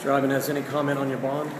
Mr. Ivan has any comment on your bond?